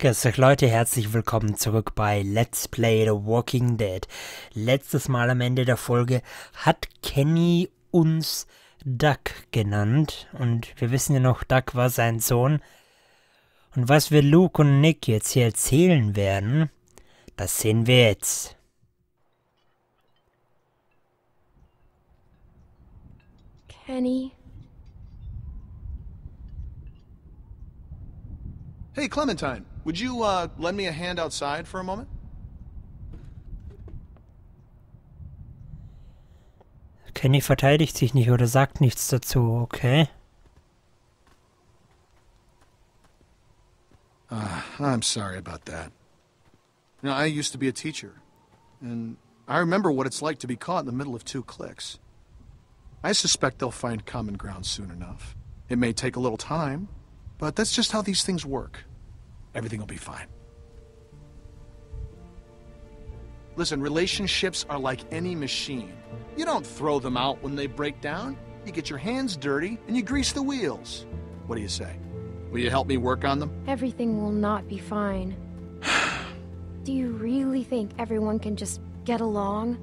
Grüß euch Leute, herzlich willkommen zurück bei Let's Play The Walking Dead. Letztes Mal am Ende der Folge hat Kenny uns Duck genannt und wir wissen ja noch, Duck war sein Sohn. Und was wir Luke und Nick jetzt hier erzählen werden, das sehen wir jetzt. Kenny. Hey, Clementine, would you uh, lend me a hand outside for a moment? Kenny verteidigt sich nicht oder sagt nichts dazu, okay? Uh, I'm sorry about that. You know, I used to be a teacher, and I remember what it's like to be caught in the middle of two cliques. I suspect they'll find common ground soon enough. It may take a little time, but that's just how these things work. Everything will be fine. Listen, relationships are like any machine. You don't throw them out when they break down. You get your hands dirty and you grease the wheels. What do you say? Will you help me work on them? Everything will not be fine. Do you really think everyone can just get along?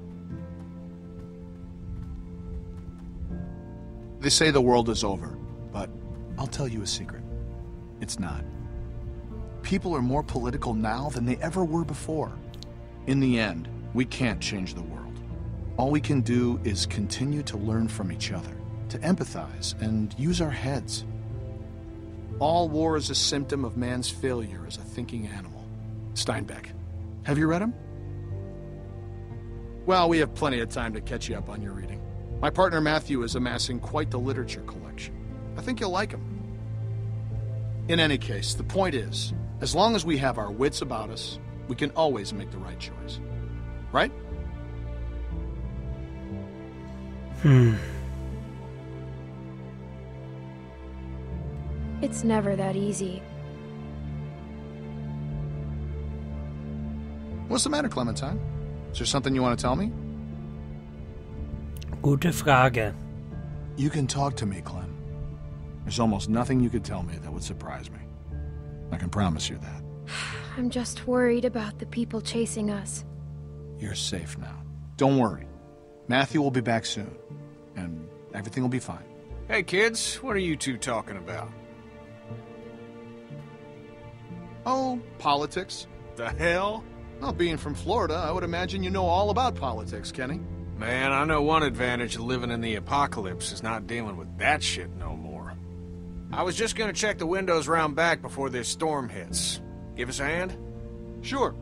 They say the world is over, but I'll tell you a secret. It's not. People are more political now than they ever were before. In the end, we can't change the world. All we can do is continue to learn from each other, to empathize, and use our heads. All war is a symptom of man's failure as a thinking animal. Steinbeck. Have you read him? Well, we have plenty of time to catch you up on your reading. My partner Matthew is amassing quite the literature collection. I think you'll like him. In any case, the point is, as long as we have our wits about us, we can always make the right choice. Right? Hm. It's never that easy. What's the matter, Clementine? Is there something you want to tell me? Gute Frage. You can talk to me, Clem. There's almost nothing you could tell me that would surprise me. I can promise you that. I'm just worried about the people chasing us. You're safe now. Don't worry. Matthew will be back soon, and everything will be fine. Hey kids, what are you two talking about? Oh, politics. The hell? Well, being from Florida, I would imagine you know all about politics, Kenny. Man, I know one advantage of living in the apocalypse is not dealing with that shit no more. I was just gonna check the windows round back before this storm hits. Give us a hand? Sure.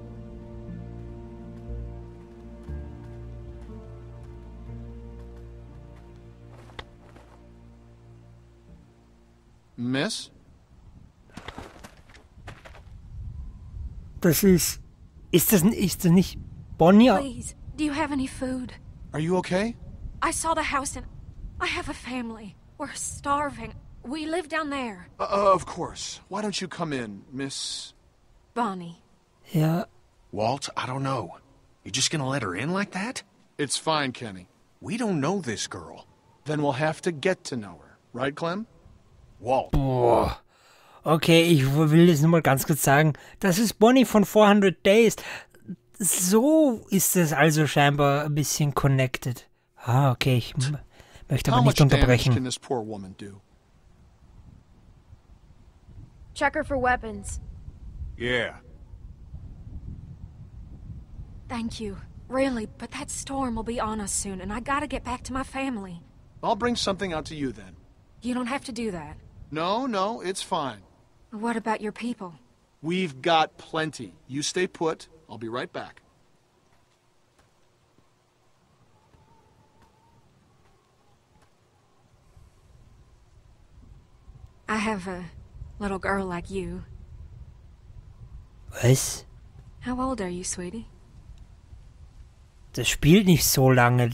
Miss? Das ist. Ist das, ist das nicht Bonnie? Please, do you have any food? Are you okay? I saw the house and I have a family. We're starving. We live down there. Uh, uh, of course. Why don't you come in, Miss... Bonnie. Yeah. Walt, I don't know. You just gonna let her in like that? It's fine, Kenny. We don't know this girl. Then we'll have to get to know her. Right, Clem? Walt. boah. Okay, ich will jetzt nur mal ganz kurz sagen, das ist Bonnie von 400 Days. So ist es also scheinbar ein bisschen connected. Ah, okay, ich m- möchte How aber much nicht damage can unterbrechen. this poor woman do? Check her for weapons. Yeah. Thank you. Really, but that storm will be on us soon, and I gotta get back to my family. I'll bring something out to you then. You don't have to do that. No, no, it's fine. What about your people? We've got plenty. You stay put. I'll be right back. I have a little girl like you. Was? How old are you, sweetie? Das spielt nicht so lange.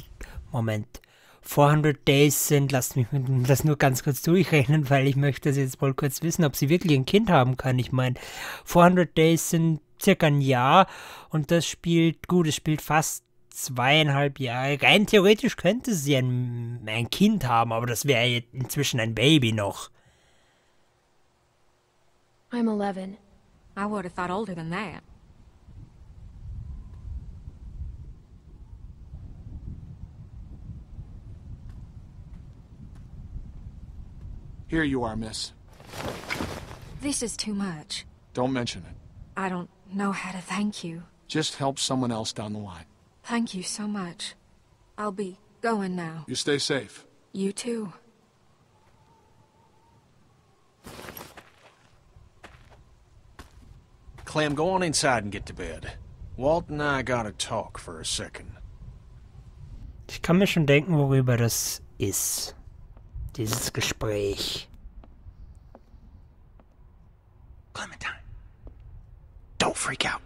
Moment. 400 Days sind, lasst mich das nur ganz kurz durchrechnen, weil ich möchte das jetzt wohl kurz wissen, ob sie wirklich ein Kind haben kann. Ich meine, 400 Days sind circa ein Jahr und das spielt, gut, es spielt fast zweieinhalb Jahre. Rein theoretisch könnte sie ein, ein Kind haben, aber das wäre inzwischen ein Baby noch. I'm 11. I would have thought older than that. Here you are, miss. This is too much. Don't mention it. I don't know how to thank you. Just help someone else down the line. Thank you so much. I'll be going now. You stay safe. You too. Clem, go on inside and get to bed. Walt and I gotta talk for a second. Ich kann mir schon denken, worüber das ist. Dieses Gespräch. Clementine. Don't freak out.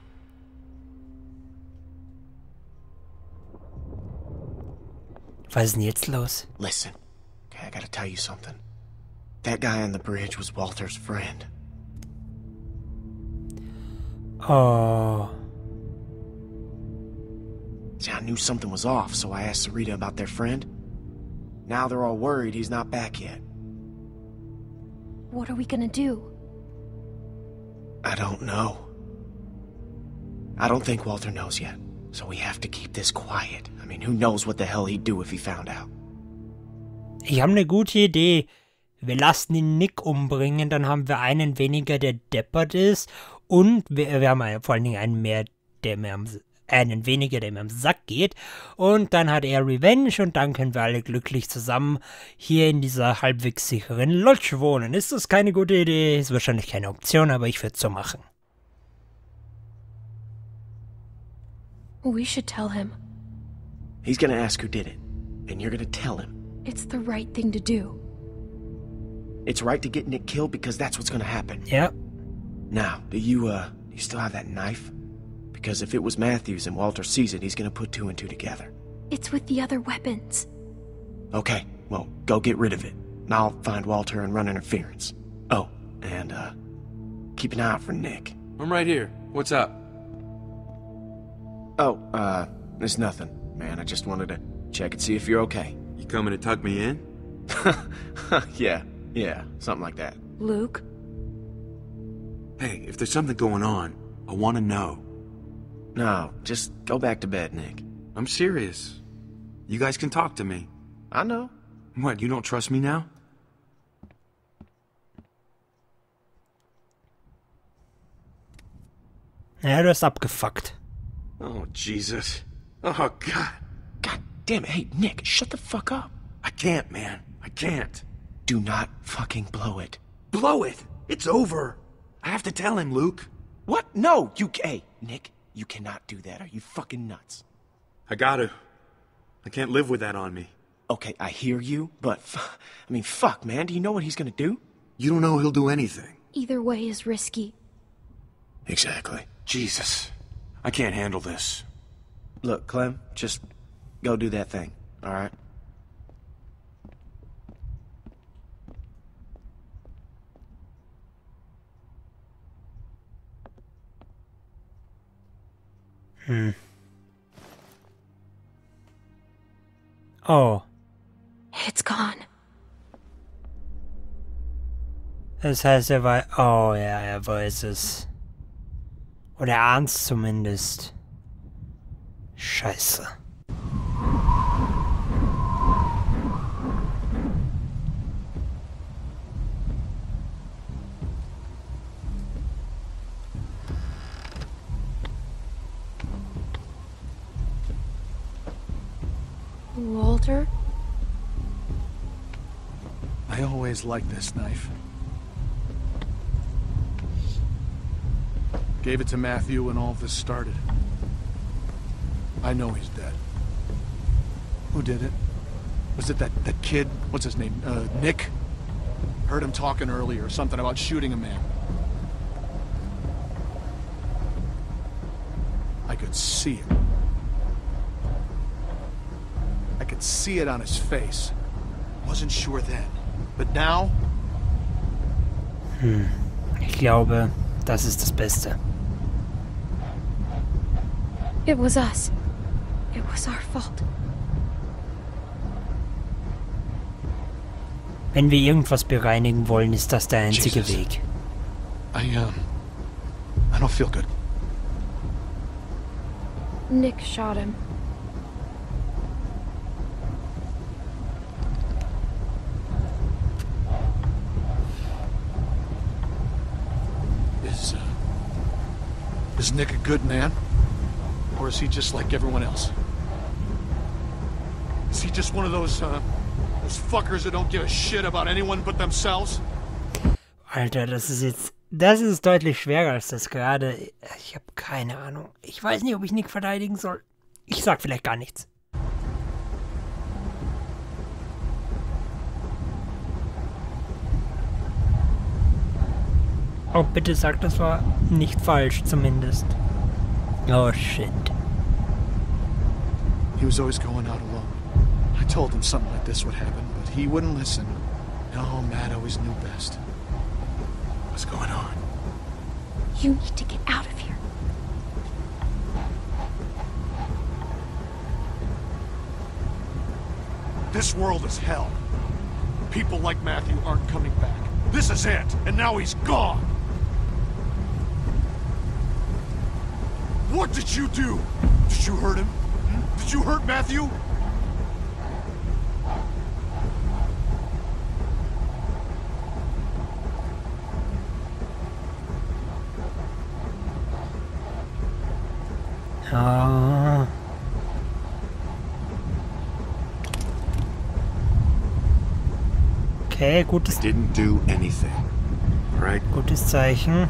Was ist denn jetzt los? Listen. Okay, I gotta tell you something. That guy on the bridge was Walter's friend. Oh. See, I knew something was off, so I asked Sarita about their friend. Now they're all worried he's not back yet. What are we gonna do? I don't know. I don't think Walter knows yet, so we have to keep this quiet. I mean, who knows what the hell he'd do if he found out. Ich habe eine gute Idee. Wir lassen den Nick umbringen, dann haben wir einen weniger, der deppert ist. Und wir, wir haben vor allen Dingen einen mehr, der mir am, einen weniger, der mir am Sack geht. Und dann hat er Revenge und dann können wir alle glücklich zusammen hier in dieser halbwegs sicheren Lodge wohnen. Ist das keine gute Idee? Ist wahrscheinlich keine Option, aber ich würde es so machen. We should tell him. He's gonna ask who did it, and you're gonna tell him. It's the right thing to do. It's right to get Nick killed because that's what's gonna happen. Ja, Now, do you, uh, do you still have that knife? Because if it was Matthews and Walter sees it, he's gonna put two and two together. It's with the other weapons. Okay, well, go get rid of it. And I'll find Walter and run interference. Oh, and, uh, keep an eye out for Nick. I'm right here. What's up? Oh, uh, it's nothing, man. I just wanted to check and see if you're okay. You coming to tuck me in? yeah, yeah, something like that. Luke, Hey, if there's something going on, I want to know. No, just go back to bed, Nick. I'm serious. You guys can talk to me. I know. What, you don't trust me now? ja, du hast abgefuckt. Oh, Jesus. Oh, God. God damn it. Hey, Nick, shut the fuck up. I can't, man. I can't. Do not fucking blow it. Blow it. It's over. I have to tell him, Luke. What? No, you. Hey, Nick, you cannot do that. Are you fucking nuts? I gotta. I can't live with that on me. Okay, I hear you, but. f- I mean, fuck, man. Do you know what he's gonna do? You don't know he'll do anything. either way is risky. Exactly. Jesus. I can't handle this. Look, Clem, just go do that thing, alright? Oh, It's gone. das heißt, er war. Oh ja, er weiß es. Oder er ahnt's zumindest. Scheiße. Liked this knife. Gave it to Matthew when all this started. I know he's dead. Who did it? Was it that, that kid? What's his name? Uh, Nick? Heard him talking earlier, something about shooting a man. I could see it. I could see it on his face. Wasn't sure then. But now, Ich glaube, das ist das Beste. It was us. It was our fault. Wenn wir irgendwas bereinigen wollen, ist das der einzige Jesus. Weg. I, um... don't feel good. Nick shot him. Is, uh, is Nick a good man? Or is he just like everyone else? Is he just one of those, uh, those fuckers that don't give a shit about anyone but themselves? Alter, das ist jetzt. Das ist deutlich schwerer als das gerade. Ich habe keine Ahnung. Ich weiß nicht, ob ich Nick verteidigen soll. Ich sag vielleicht gar nichts. Oh, bitte sag, das war nicht falsch, zumindest. Oh, shit. He was always going out alone. I told him something like this would happen, but he wouldn't listen. No, Matt always knew best. What's going on? You need to get out of here. This world is hell. People like Matthew aren't coming back. This is it, and now he's gone. What did you do? Did you hurt him? Hmm? Did you hurt Matthew? Ah. Okay, gutes, Didn't do anything. All right? gutes Zeichen.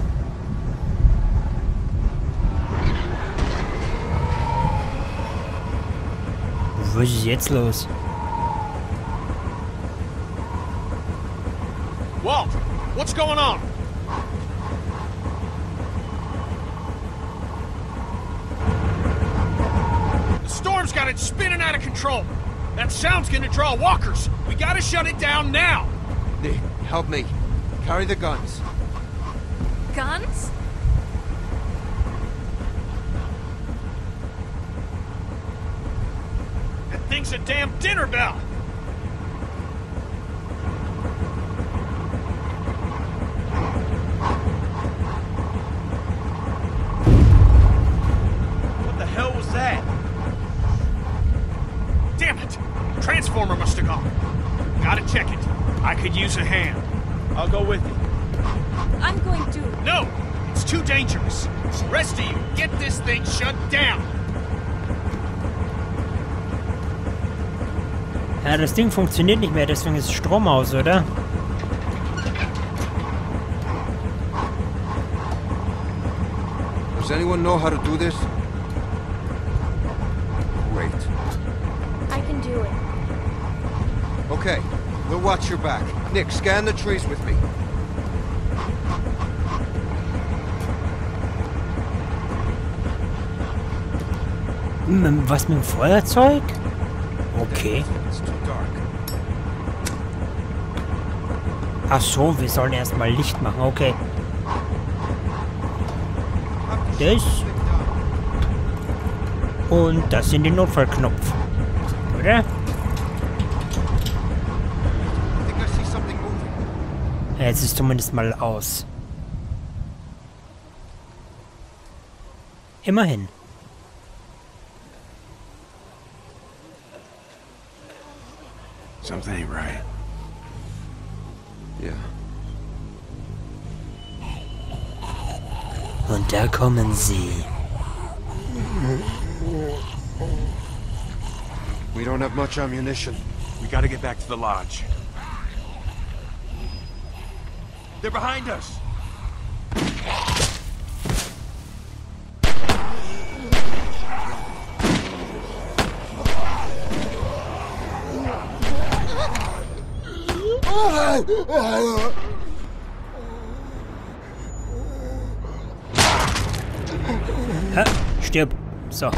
Was ist jetzt los? Walt, what's going on? The storm's got it spinning out of control. That sound's gonna draw walkers. We gotta shut it down now. Nick, help me. Carry the guns. Guns? Thing's a damn dinner bell. What the hell was that? Damn it! Transformer must have gone. Gotta check it. I could use a hand. I'll go with you. I'm going to. No! It's too dangerous. Rest of you, get this thing shut down. Ja, das Ding funktioniert nicht mehr, deswegen ist Strom aus, oder? Does anyone know how to do this? Great. I can do it. Okay, we'll watch your back. Nick, scan the trees with me. Was mit dem Feuerzeug? Okay. Ach so, wir sollen erstmal Licht machen, okay. Das und das in den Notfallknopf. Oder? Jetzt ist zumindest mal aus. Immerhin. Something Und da kommen sie. We don't have much ammunition. We gotta get back to the lodge. They're behind us! Stirb. So.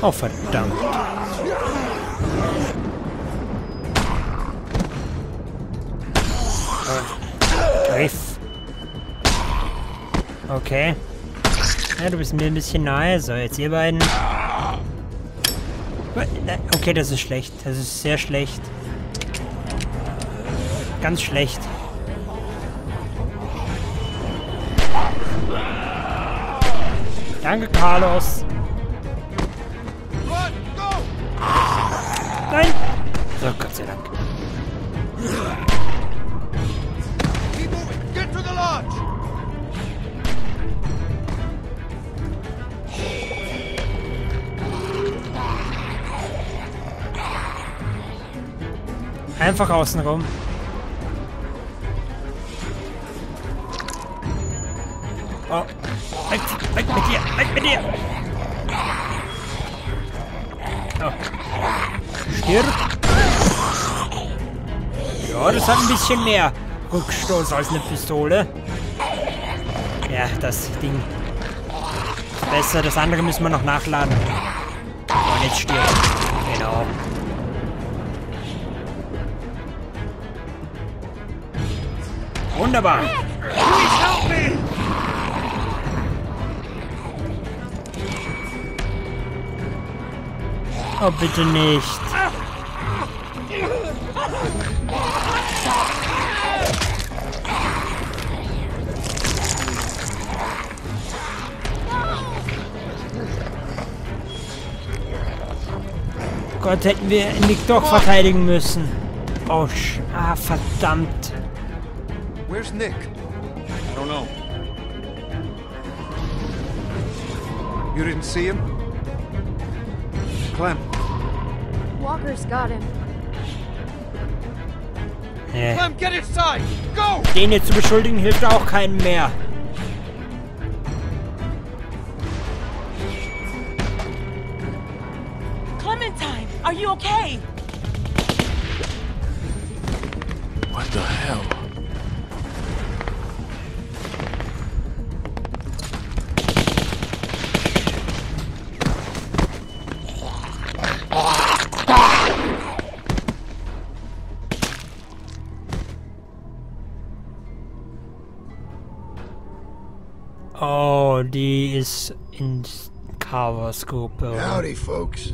Oh, verdammt. Griff. Okay. Ja, du bist mir ein bisschen nahe. So, jetzt ihr beiden. Okay, das ist schlecht. Das ist sehr schlecht ganz schlecht. Danke, Carlos. Nein! So, Gott sei Dank. Einfach außenrum. Mit dir! Oh. Stirb! Ja, das hat ein bisschen mehr Rückstoß als eine Pistole. Ja, das Ding besser. Das andere müssen wir noch nachladen. Und jetzt stirbt. Genau. Wunderbar. Oh, bitte nicht. Gott, hätten wir Nick doch verteidigen müssen. Oh, sch ah, verdammt. Where's Nick? I don't know. You didn't see him? Clem. Walker's got him. Nee. Clem, get inside! Go! Den jetzt zu beschuldigen hilft auch keinem mehr. Clementine, are you okay? What the hell? Ist in Carvers Gruppe. oder? Howdy, folks.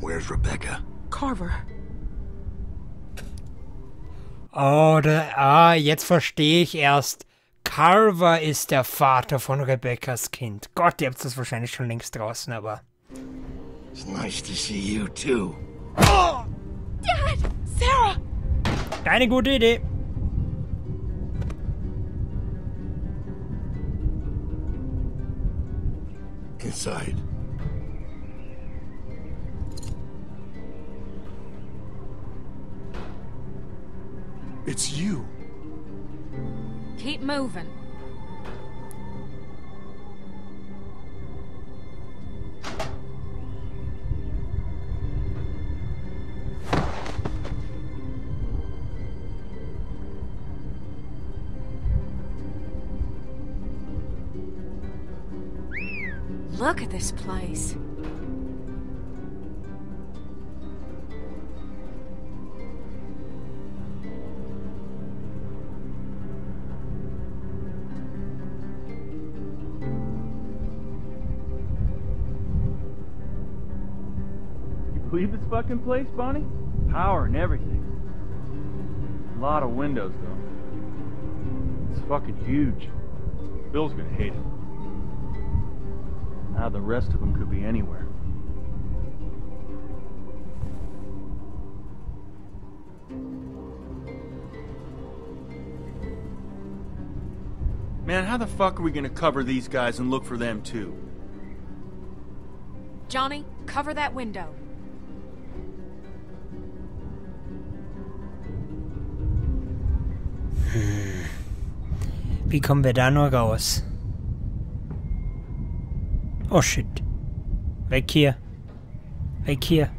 Where's Rebecca? Carver. Oh, da, ah, jetzt verstehe ich erst. Carver ist der Vater von Rebecca's Kind. Gott, ihr habt das wahrscheinlich schon längst draußen, aber. It's nice to see you, too. Dad! Sarah! Keine gute Idee. Inside. It's you. Keep moving. Look at this place. You believe this fucking place, Bonnie? Power and everything. A lot of windows, though. It's fucking huge. Bill's gonna hate it. Now the rest of them could be anywhere. Man, how the fuck are we gonna cover these guys and look for them too? Johnny, cover that window. Wie kommen wir da nur raus? Oh shit. Weg hier. Weg hier.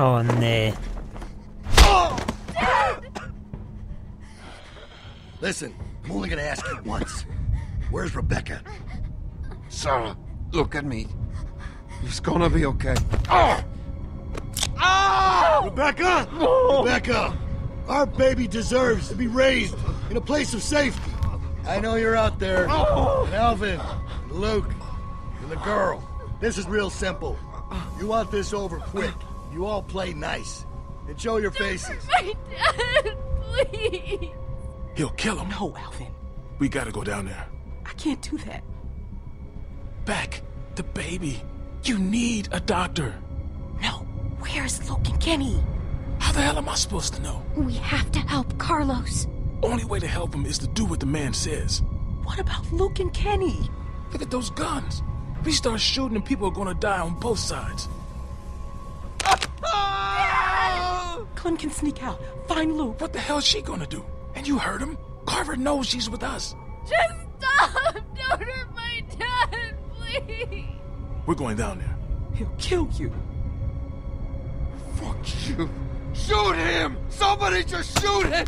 Oh nee. Listen, I'm only gonna ask you once. Where's Rebecca? Sarah, look at me. It's gonna be okay. oh Rebecca! Rebecca! Our baby deserves to be raised in a place of safety. I know you're out there. And Alvin, and Luke, and the girl. This is real simple. You want this over quick. You all play nice. And show your faces. My dad, please. He'll kill him. No, Alvin. We gotta go down there. I can't do that. Back, the baby. You need a doctor. No. Where's Luke and Kenny? How the hell am I supposed to know? We have to help Carlos. Only way to help him is to do what the man says. What about Luke and Kenny? Look at those guns. If we start shooting and people are gonna die on both sides. Clem can sneak out. Find Luke. What the hell's she gonna do? And you heard him. Carver knows she's with us. Just stop! Don't hurt my dad, please! We're going down there. He'll kill you. Fuck you. Shoot him! Somebody just shoot him!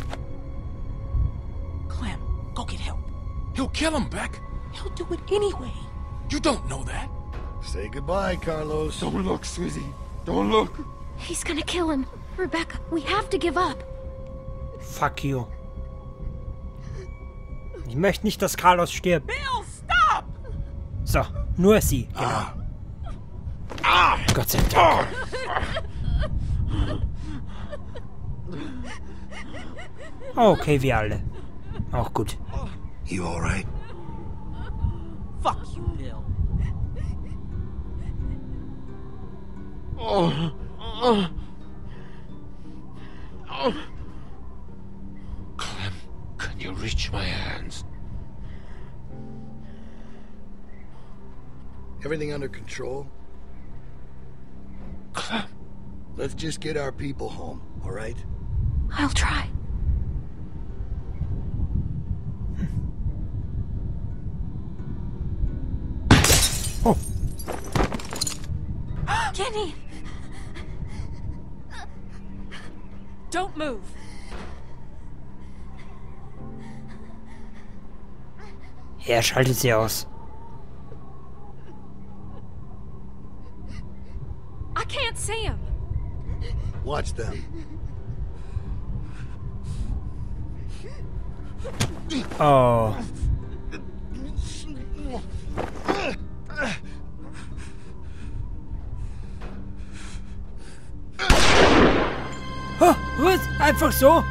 Clem, go get help. He'll kill him, Beck. He'll do it anyway. You don't know that. Say goodbye, Carlos. Don't look, sweetie. Don't look. He's gonna kill him. Rebecca, we have to give up. Fuck you. Ich möchte nicht, dass Carlos stirbt. Bill, stop! So, nur sie, genau. Gott sei Dank. Okay, wir alle. Auch gut. You alright? Oh, oh. Oh. Clem, can you reach my hands? Everything under control? Clem. Let's just get our people home, alright? I'll try. Hmm. Oh, Kenny! Don't move. er schaltet sie aus. I can't see him. Watch them. Oh. Was? Einfach so?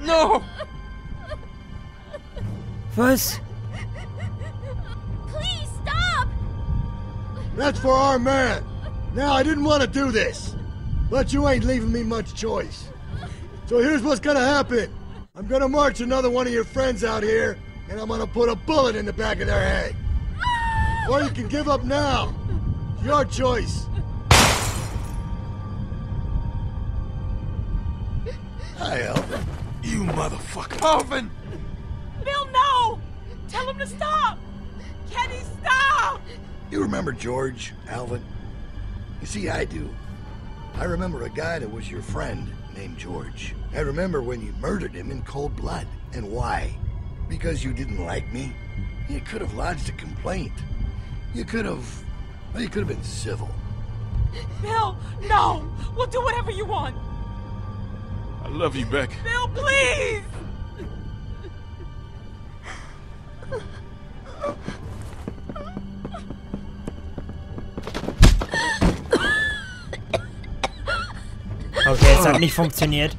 No! Was? Please stop! That's for our man. Now, I didn't want to do this, but you ain't leaving me much choice. So here's what's gonna happen. I'm gonna march another one of your friends out here, and I'm gonna put a bullet in the back of their head. Or you can give up now. Your choice. Hi, Alvin. You motherfucker. Alvin! Bill, no! Tell him to stop! Kenny, stop! You remember George, Alvin? You see, I do. I remember a guy that was your friend named George. I remember when you murdered him in cold blood. And why? Because you didn't like me? You could have lodged a complaint. You could have. Well, you could have been civil. Bill, no! We'll do whatever you want! I love you, Beck. Bill, please! Okay, es hat nicht funktioniert.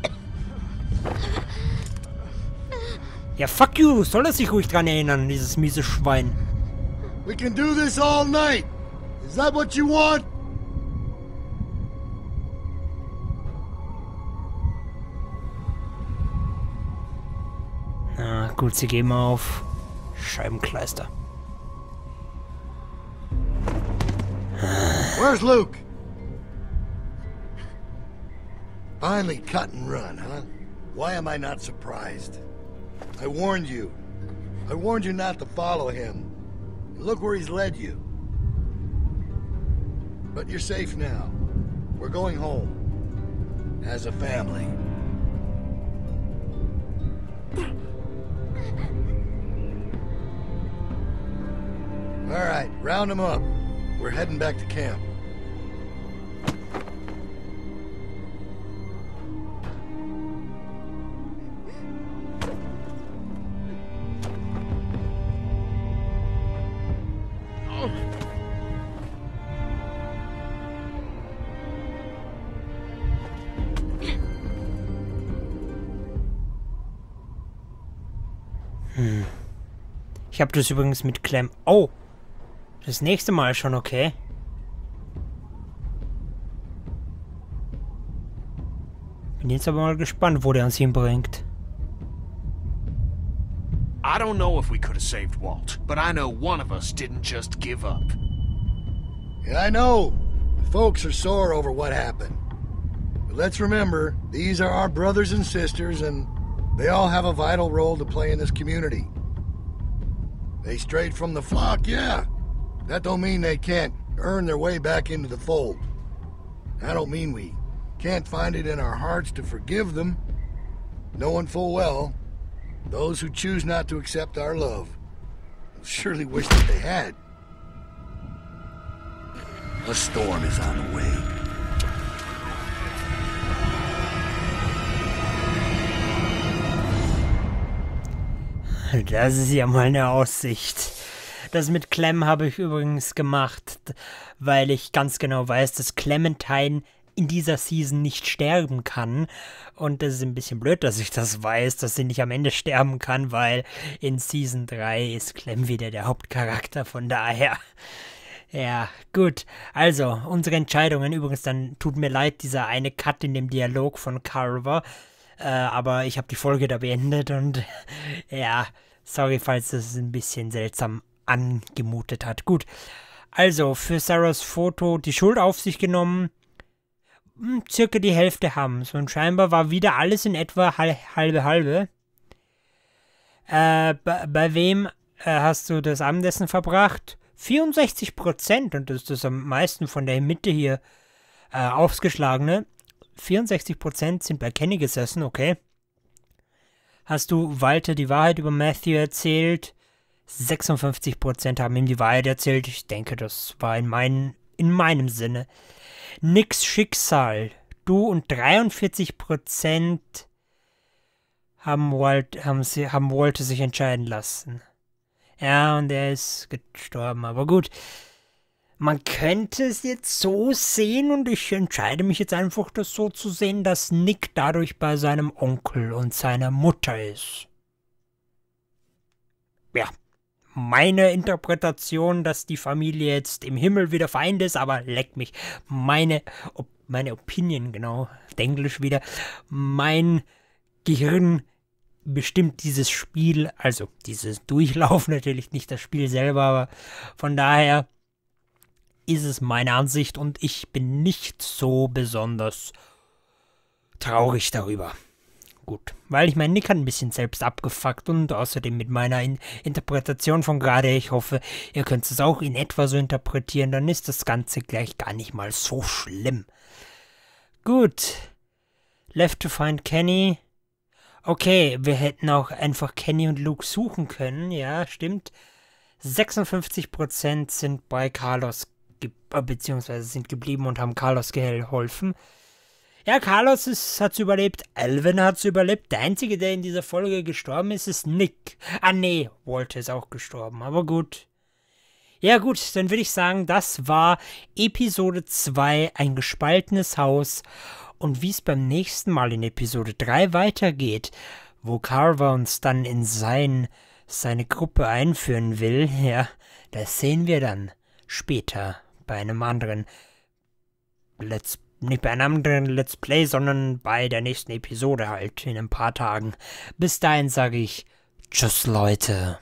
Ja, fuck you. Soll er sich ruhig dran erinnern, dieses miese Schwein. We can do this all night. Is that what you want? Gut, sie geben auf. Scheibenkleister. Where's Luke? Finally cut and run, huh? Why am I not surprised? I warned you. I warned you not to follow him. Look where he's led you. But you're safe now. We're going home. As a family. All right, round them up. We're heading back to camp. Ich habe das übrigens mit Clem. Oh! Das nächste Mal schon okay. Bin jetzt aber mal gespannt, wo der uns hinbringt. I don't know if we could have saved Walt, but I know one of us didn't just give up. Yeah, I know. The folks are sore over what happened. But let's remember, these are our brothers and sisters, and they all have a vital role to play in this community. They strayed from the flock, yeah. That don't mean they can't earn their way back into the fold. I don't mean we can't find it in our hearts to forgive them, knowing full well those who choose not to accept our love surely wish that they had. A storm is on the way. Das ist ja mal eine Aussicht. Das mit Clem habe ich übrigens gemacht, weil ich ganz genau weiß, dass Clementine in dieser Season nicht sterben kann. Und das ist ein bisschen blöd, dass ich das weiß, dass sie nicht am Ende sterben kann, weil in Season 3 ist Clem wieder der Hauptcharakter. Von daher. Ja, gut. Also, unsere Entscheidungen. Übrigens, dann tut mir leid, dieser eine Cut in dem Dialog von Carver. Äh, aber ich habe die Folge da beendet und ja, sorry, falls das ein bisschen seltsam angemutet hat. Gut. Also, für Sarahs Foto die Schuld auf sich genommen. Hm, circa die Hälfte haben es. Und scheinbar war wieder alles in etwa halbe halbe. Äh, bei, wem äh, hast du das Abendessen verbracht? 64 Prozent. Und das ist das am meisten von der Mitte hier äh, aufgeschlagene. 64% sind bei Kenny gesessen, okay. Hast du Walter die Wahrheit über Matthew erzählt? 56% haben ihm die Wahrheit erzählt. Ich denke, das war in, mein, in meinem Sinne. Nix Schicksal. Du und 43% haben, Walt, haben, sie, haben Walter sich entscheiden lassen. Ja, und er ist gestorben, aber gut man könnte es jetzt so sehen und ich entscheide mich jetzt einfach, das so zu sehen, dass Nick dadurch bei seinem Onkel und seiner Mutter ist. Ja, meine Interpretation, dass die Familie jetzt im Himmel wieder Feind ist, aber leck mich. Meine, meine Opinion, genau, Englisch wieder. Mein Gehirn bestimmt dieses Spiel, also dieses Durchlauf natürlich nicht das Spiel selber, aber von daher ist es meine Ansicht und ich bin nicht so besonders traurig darüber. Gut, weil ich meine, Nick hat ein bisschen selbst abgefuckt und außerdem mit meiner in Interpretation von gerade, ich hoffe, ihr könnt es auch in etwa so interpretieren, dann ist das Ganze gleich gar nicht mal so schlimm. Gut. Left to find Kenny. Okay, wir hätten auch einfach Kenny und Luke suchen können, ja, stimmt. 56% sind bei Carlos beziehungsweise sind geblieben und haben Carlos geholfen. Ja, Carlos hat es überlebt, Alvin hat es überlebt. Der Einzige, der in dieser Folge gestorben ist, ist Nick. Ah, nee, Walter ist auch gestorben, aber gut. Ja, gut, dann würde ich sagen, das war Episode 2, ein gespaltenes Haus. Und wie es beim nächsten Mal in Episode 3 weitergeht, wo Carver uns dann in sein, seine Gruppe einführen will, ja, das sehen wir dann später bei einem anderen Let's nicht bei einem anderen Let's Play, sondern bei der nächsten Episode halt in ein paar Tagen. Bis dahin sage ich Tschüss Leute.